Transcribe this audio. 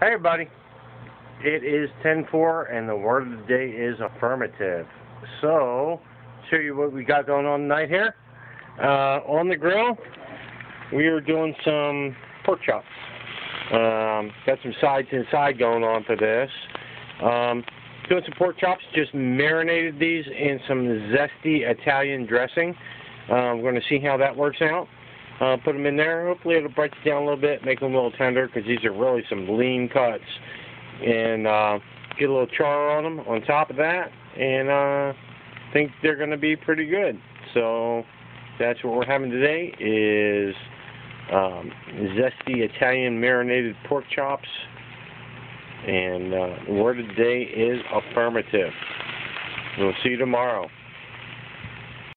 Hey everybody, it is 10-4 and the word of the day is affirmative. So, show you what we got going on tonight here. Uh, on the grill, we are doing some pork chops. Um, got some sides inside going on for this. Um, doing some pork chops, just marinated these in some zesty Italian dressing. Uh, we're going to see how that works out. Uh, put them in there. Hopefully it'll break it down a little bit, make them a little tender, because these are really some lean cuts. And uh, get a little char on them on top of that, and uh, think they're going to be pretty good. So that's what we're having today is um, zesty Italian marinated pork chops. And uh, the word of the day is affirmative. We'll see you tomorrow.